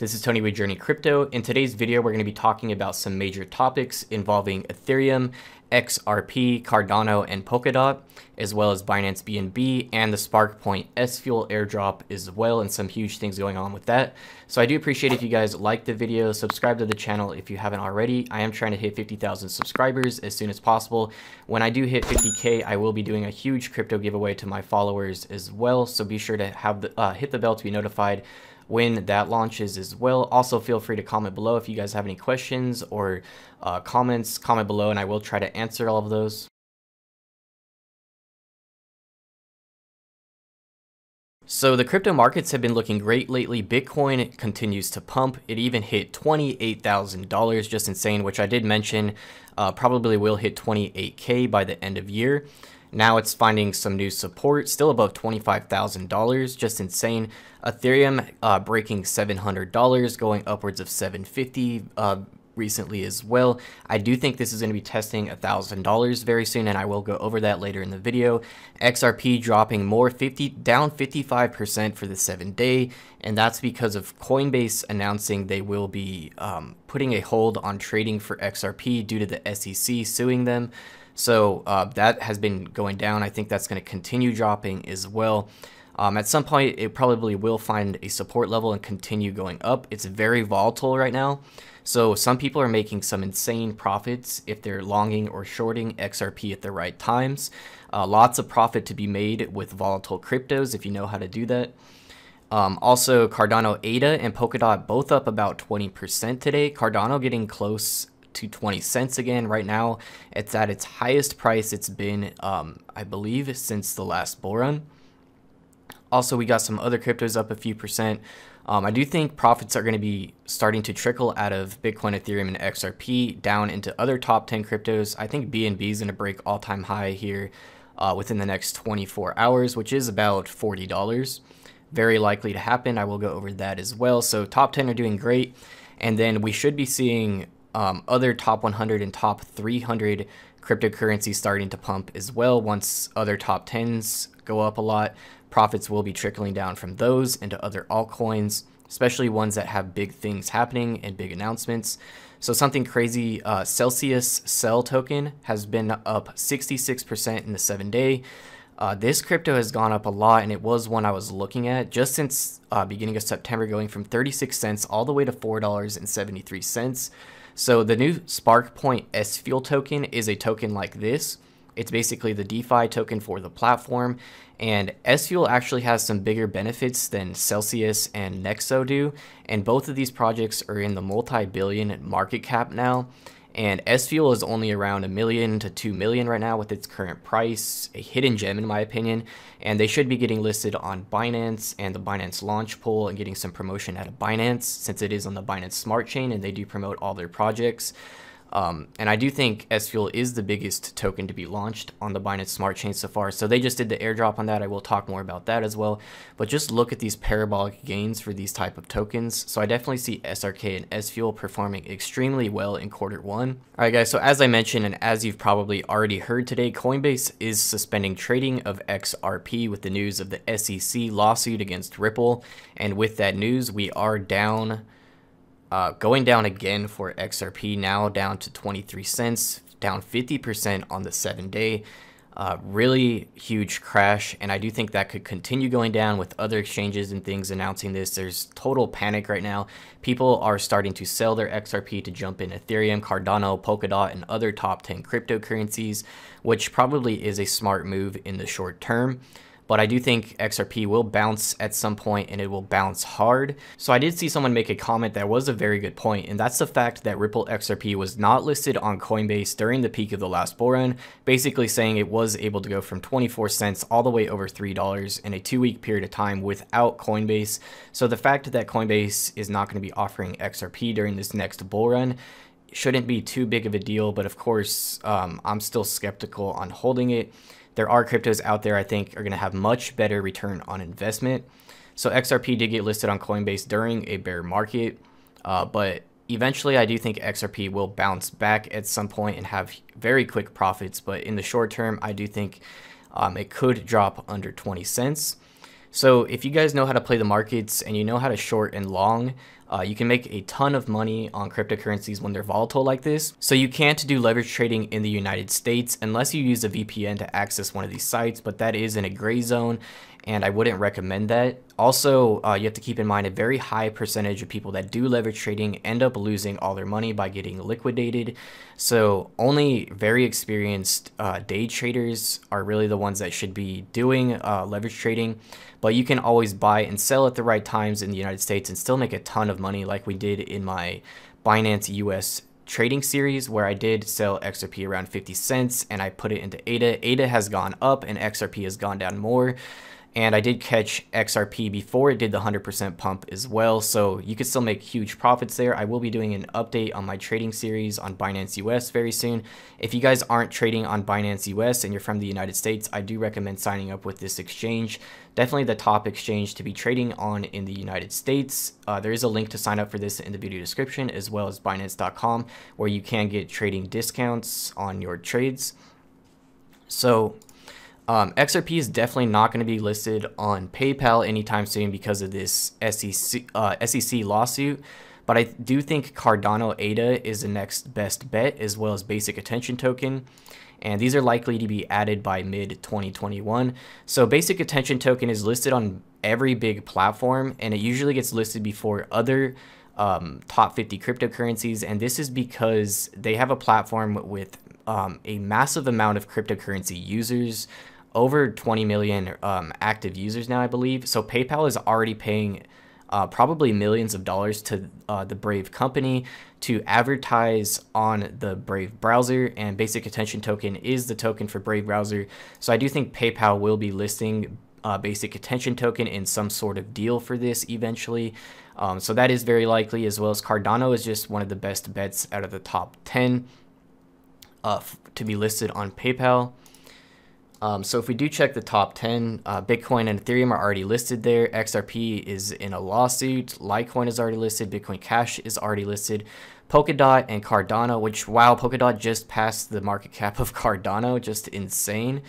This is Tony with Journey Crypto. In today's video, we're going to be talking about some major topics involving Ethereum, XRP, Cardano, and Polkadot, as well as Binance BNB and the SparkPoint S Fuel airdrop as well, and some huge things going on with that. So I do appreciate if you guys like the video, subscribe to the channel if you haven't already. I am trying to hit 50,000 subscribers as soon as possible. When I do hit 50k, I will be doing a huge crypto giveaway to my followers as well. So be sure to have the uh, hit the bell to be notified when that launches as well. Also, feel free to comment below if you guys have any questions or uh, comments. Comment below and I will try to answer all of those. So the crypto markets have been looking great lately. Bitcoin continues to pump. It even hit $28,000, just insane, which I did mention uh, probably will hit 28K by the end of year. Now it's finding some new support, still above $25,000, just insane. Ethereum uh, breaking $700, going upwards of 750 uh, recently as well. I do think this is going to be testing $1,000 very soon, and I will go over that later in the video. XRP dropping more, 50 down 55% for the seven day, and that's because of Coinbase announcing they will be um, putting a hold on trading for XRP due to the SEC suing them. So uh, that has been going down. I think that's going to continue dropping as well. Um, at some point, it probably will find a support level and continue going up. It's very volatile right now. So some people are making some insane profits if they're longing or shorting XRP at the right times. Uh, lots of profit to be made with volatile cryptos if you know how to do that. Um, also, Cardano ADA and Polkadot both up about 20% today. Cardano getting close to 20 cents again. Right now, it's at its highest price it's been, um, I believe, since the last bull run. Also, we got some other cryptos up a few percent. Um, I do think profits are going to be starting to trickle out of Bitcoin, Ethereum, and XRP down into other top 10 cryptos. I think BNB is going to break all-time high here uh, within the next 24 hours, which is about $40. Very likely to happen. I will go over that as well. So top 10 are doing great. And then we should be seeing um, other top 100 and top 300 cryptocurrencies starting to pump as well. Once other top 10s go up a lot, profits will be trickling down from those into other altcoins, especially ones that have big things happening and big announcements. So something crazy, uh, Celsius CEL token has been up 66% in the seven day. Uh, this crypto has gone up a lot, and it was one I was looking at just since uh, beginning of September, going from 36 cents all the way to $4.73. So the new SparkPoint S Fuel token is a token like this. It's basically the DeFi token for the platform. And S Fuel actually has some bigger benefits than Celsius and Nexo do. And both of these projects are in the multi billion market cap now. And S Fuel is only around a million to two million right now with its current price, a hidden gem in my opinion. And they should be getting listed on Binance and the Binance launch pool and getting some promotion out of Binance since it is on the Binance Smart Chain and they do promote all their projects. Um, and I do think S-Fuel is the biggest token to be launched on the Binance Smart Chain so far. So they just did the airdrop on that. I will talk more about that as well. But just look at these parabolic gains for these type of tokens. So I definitely see SRK and S-Fuel performing extremely well in quarter one. All right, guys. So as I mentioned, and as you've probably already heard today, Coinbase is suspending trading of XRP with the news of the SEC lawsuit against Ripple. And with that news, we are down uh, going down again for XRP, now down to 23 cents, down 50% on the seven day. Uh, really huge crash, and I do think that could continue going down with other exchanges and things announcing this. There's total panic right now. People are starting to sell their XRP to jump in Ethereum, Cardano, Polkadot, and other top 10 cryptocurrencies, which probably is a smart move in the short term but I do think XRP will bounce at some point and it will bounce hard. So I did see someone make a comment that was a very good point, and that's the fact that Ripple XRP was not listed on Coinbase during the peak of the last bull run, basically saying it was able to go from 24 cents all the way over $3 in a two week period of time without Coinbase. So the fact that Coinbase is not going to be offering XRP during this next bull run shouldn't be too big of a deal, but of course, um, I'm still skeptical on holding it there are cryptos out there I think are going to have much better return on investment. So XRP did get listed on Coinbase during a bear market, uh, but eventually I do think XRP will bounce back at some point and have very quick profits. But in the short term, I do think um, it could drop under 20 cents. So if you guys know how to play the markets and you know how to short and long, uh, you can make a ton of money on cryptocurrencies when they're volatile like this. So you can't do leverage trading in the United States unless you use a VPN to access one of these sites, but that is in a gray zone and I wouldn't recommend that. Also, uh, you have to keep in mind a very high percentage of people that do leverage trading end up losing all their money by getting liquidated. So only very experienced uh, day traders are really the ones that should be doing uh, leverage trading. But you can always buy and sell at the right times in the United States and still make a ton of money like we did in my Binance US trading series where I did sell XRP around 50 cents and I put it into ADA. ADA has gone up and XRP has gone down more and I did catch XRP before it did the 100% pump as well, so you could still make huge profits there. I will be doing an update on my trading series on Binance US very soon. If you guys aren't trading on Binance US and you're from the United States, I do recommend signing up with this exchange. Definitely the top exchange to be trading on in the United States. Uh, there is a link to sign up for this in the video description as well as Binance.com where you can get trading discounts on your trades. So um, XRP is definitely not going to be listed on PayPal anytime soon because of this SEC, uh, SEC lawsuit. But I do think Cardano ADA is the next best bet, as well as Basic Attention Token. And these are likely to be added by mid 2021. So, Basic Attention Token is listed on every big platform, and it usually gets listed before other um, top 50 cryptocurrencies. And this is because they have a platform with um, a massive amount of cryptocurrency users over 20 million um, active users now, I believe. So PayPal is already paying uh, probably millions of dollars to uh, the Brave company to advertise on the Brave browser, and Basic Attention Token is the token for Brave browser. So I do think PayPal will be listing uh, Basic Attention Token in some sort of deal for this eventually. Um, so that is very likely, as well as Cardano is just one of the best bets out of the top 10 uh, to be listed on PayPal. Um, so if we do check the top 10, uh, Bitcoin and Ethereum are already listed there. XRP is in a lawsuit. Litecoin is already listed. Bitcoin Cash is already listed. Polkadot and Cardano, which, wow, Polkadot just passed the market cap of Cardano. Just insane.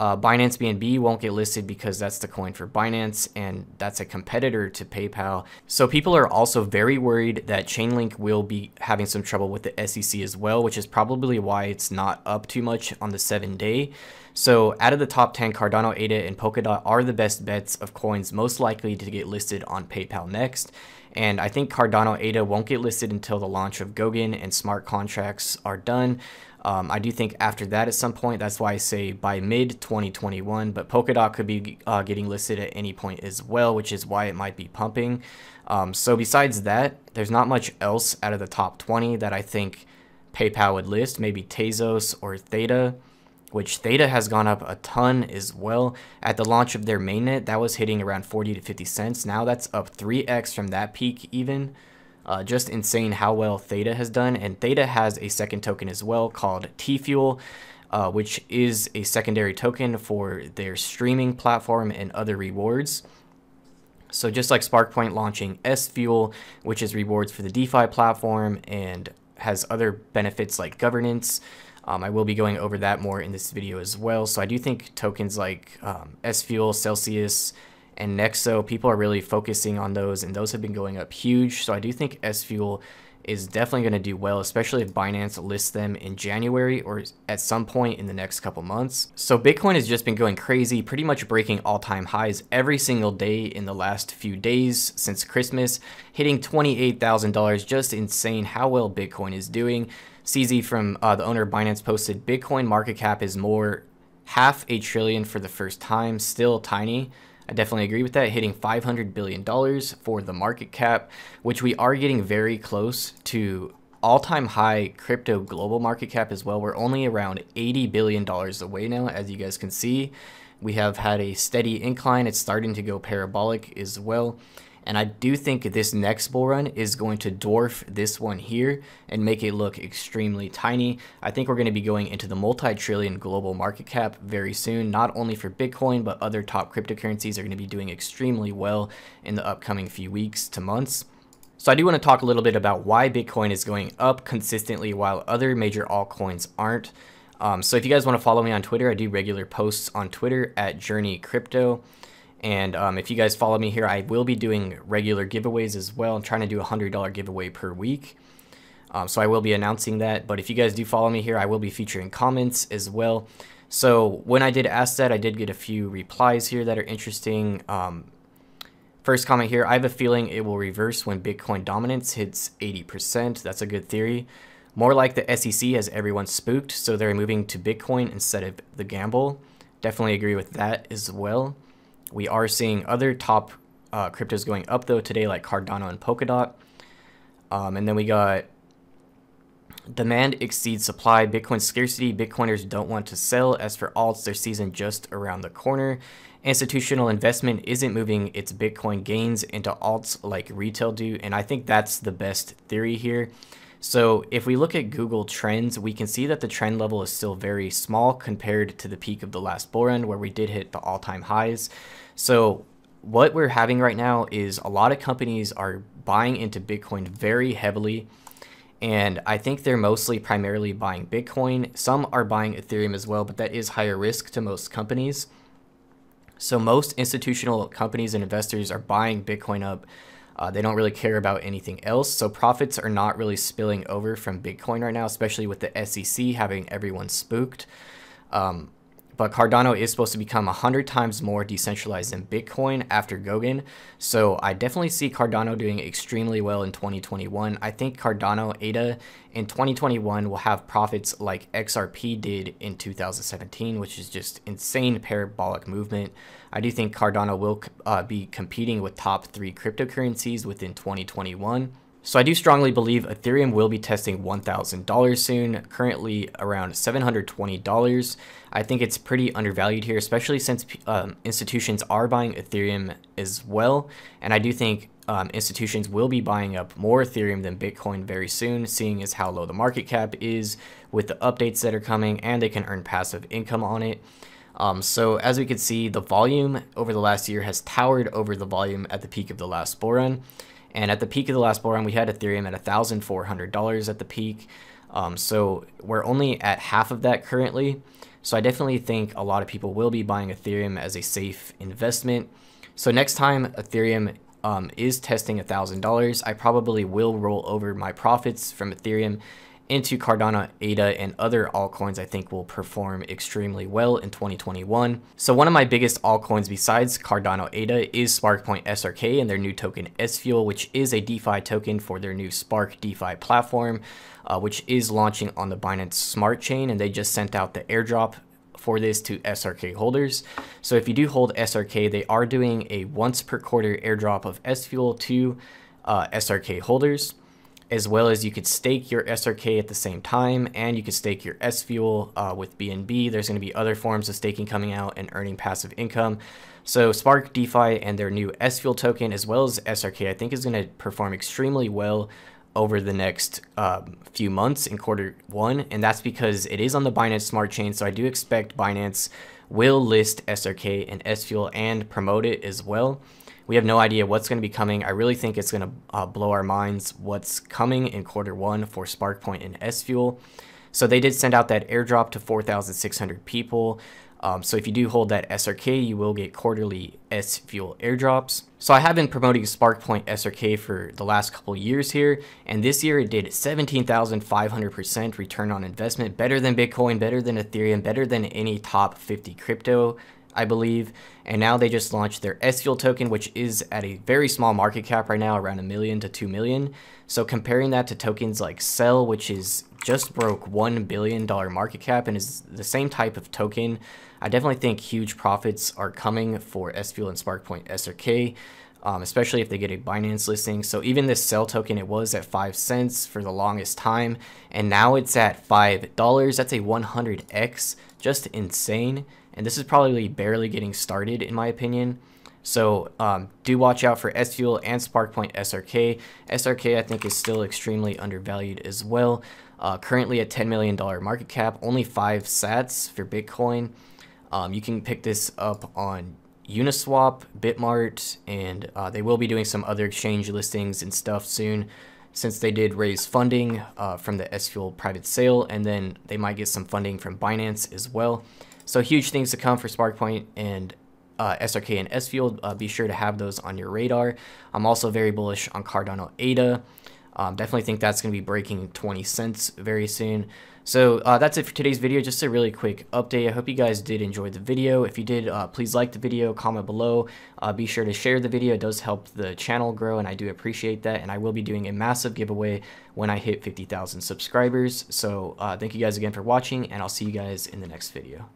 Uh, Binance BNB won't get listed because that's the coin for Binance and that's a competitor to PayPal. So people are also very worried that Chainlink will be having some trouble with the SEC as well, which is probably why it's not up too much on the seven day. So out of the top 10, Cardano, ADA, and Polkadot are the best bets of coins most likely to get listed on PayPal next. And I think Cardano ADA won't get listed until the launch of Goguen and smart contracts are done. Um, I do think after that at some point, that's why I say by mid 2021, but Polkadot could be uh, getting listed at any point as well, which is why it might be pumping. Um, so besides that, there's not much else out of the top 20 that I think PayPal would list, maybe Tezos or Theta which Theta has gone up a ton as well. At the launch of their mainnet, that was hitting around 40 to 50 cents. Now that's up 3x from that peak even. Uh, just insane how well Theta has done. And Theta has a second token as well called T-Fuel, uh, which is a secondary token for their streaming platform and other rewards. So just like SparkPoint launching S-Fuel, which is rewards for the DeFi platform and has other benefits like governance, um, I will be going over that more in this video as well. So I do think tokens like um, S-Fuel, Celsius, and Nexo, people are really focusing on those, and those have been going up huge. So I do think S-Fuel is definitely going to do well, especially if Binance lists them in January or at some point in the next couple months. So Bitcoin has just been going crazy, pretty much breaking all-time highs every single day in the last few days since Christmas, hitting $28,000. Just insane how well Bitcoin is doing. CZ from uh, the owner of Binance posted Bitcoin market cap is more half a trillion for the first time, still tiny. I definitely agree with that, hitting $500 billion for the market cap, which we are getting very close to all-time high crypto global market cap as well. We're only around $80 billion away now, as you guys can see. We have had a steady incline. It's starting to go parabolic as well. And I do think this next bull run is going to dwarf this one here and make it look extremely tiny. I think we're going to be going into the multi-trillion global market cap very soon, not only for Bitcoin, but other top cryptocurrencies are going to be doing extremely well in the upcoming few weeks to months. So I do want to talk a little bit about why Bitcoin is going up consistently while other major altcoins aren't. Um, so if you guys want to follow me on Twitter, I do regular posts on Twitter at Journey Crypto. And um, if you guys follow me here, I will be doing regular giveaways as well. I'm trying to do a $100 giveaway per week. Um, so I will be announcing that. But if you guys do follow me here, I will be featuring comments as well. So when I did ask that, I did get a few replies here that are interesting. Um, first comment here, I have a feeling it will reverse when Bitcoin dominance hits 80%. That's a good theory. More like the SEC has everyone spooked, so they're moving to Bitcoin instead of the gamble. Definitely agree with that as well. We are seeing other top uh, cryptos going up though today, like Cardano and Polkadot. Um, and then we got Demand exceeds supply. Bitcoin scarcity. Bitcoiners don't want to sell. As for alts, their season just around the corner. Institutional investment isn't moving its Bitcoin gains into alts like retail do. And I think that's the best theory here. So if we look at Google Trends, we can see that the trend level is still very small compared to the peak of the last bull run where we did hit the all-time highs. So what we're having right now is a lot of companies are buying into Bitcoin very heavily and I think they're mostly primarily buying Bitcoin. Some are buying Ethereum as well, but that is higher risk to most companies. So most institutional companies and investors are buying Bitcoin up. Uh, they don't really care about anything else. So profits are not really spilling over from Bitcoin right now, especially with the SEC having everyone spooked. Um, but Cardano is supposed to become 100 times more decentralized than Bitcoin after Goguen. So I definitely see Cardano doing extremely well in 2021. I think Cardano ADA in 2021 will have profits like XRP did in 2017, which is just insane parabolic movement. I do think Cardano will uh, be competing with top three cryptocurrencies within 2021. So I do strongly believe Ethereum will be testing $1,000 soon, currently around $720. I think it's pretty undervalued here, especially since um, institutions are buying Ethereum as well. And I do think um, institutions will be buying up more Ethereum than Bitcoin very soon, seeing as how low the market cap is with the updates that are coming and they can earn passive income on it. Um, so as we can see, the volume over the last year has towered over the volume at the peak of the last bull run. And at the peak of the last bull run, we had Ethereum at $1,400 at the peak. Um, so we're only at half of that currently. So I definitely think a lot of people will be buying Ethereum as a safe investment. So next time Ethereum um, is testing $1,000, I probably will roll over my profits from Ethereum into Cardano, ADA, and other altcoins I think will perform extremely well in 2021. So one of my biggest altcoins besides Cardano, ADA is SparkPoint SRK and their new token SFuel, which is a DeFi token for their new Spark DeFi platform, uh, which is launching on the Binance Smart Chain, and they just sent out the airdrop for this to SRK holders. So if you do hold SRK, they are doing a once per quarter airdrop of SFuel to uh, SRK holders as well as you could stake your SRK at the same time, and you could stake your S Fuel uh, with BNB. There's going to be other forms of staking coming out and earning passive income. So Spark DeFi and their new S Fuel token, as well as SRK, I think is going to perform extremely well over the next um, few months in quarter one, and that's because it is on the Binance Smart Chain. So I do expect Binance will list SRK and S Fuel and promote it as well. We have no idea what's going to be coming. I really think it's going to uh, blow our minds what's coming in quarter one for SparkPoint and S Fuel. So they did send out that airdrop to 4,600 people. Um, so if you do hold that SRK, you will get quarterly S Fuel airdrops. So I have been promoting SparkPoint SRK for the last couple years here, and this year it did 17,500% return on investment, better than Bitcoin, better than Ethereum, better than any top 50 crypto I believe. And now they just launched their S-Fuel token, which is at a very small market cap right now, around a million to two million. So comparing that to tokens like CEL, which is just broke $1 billion market cap and is the same type of token, I definitely think huge profits are coming for S-Fuel and SparkPoint SRK. Um, especially if they get a Binance listing. So even this CEL token, it was at 5 cents for the longest time, and now it's at $5. That's a 100x, just insane and this is probably barely getting started in my opinion. So um, do watch out for S-Fuel and SparkPoint SRK. SRK I think is still extremely undervalued as well. Uh, currently a $10 million market cap, only 5 sats for Bitcoin. Um, you can pick this up on Uniswap, Bitmart, and uh, they will be doing some other exchange listings and stuff soon since they did raise funding uh, from the S-Fuel private sale, and then they might get some funding from Binance as well. So huge things to come for SparkPoint and uh, SRK and S-Fuel, uh, be sure to have those on your radar. I'm also very bullish on Cardano ADA. Um, definitely think that's going to be breaking 20 cents very soon. So uh, that's it for today's video. Just a really quick update. I hope you guys did enjoy the video. If you did, uh, please like the video, comment below. Uh, be sure to share the video. It does help the channel grow, and I do appreciate that. And I will be doing a massive giveaway when I hit 50,000 subscribers. So uh, thank you guys again for watching, and I'll see you guys in the next video.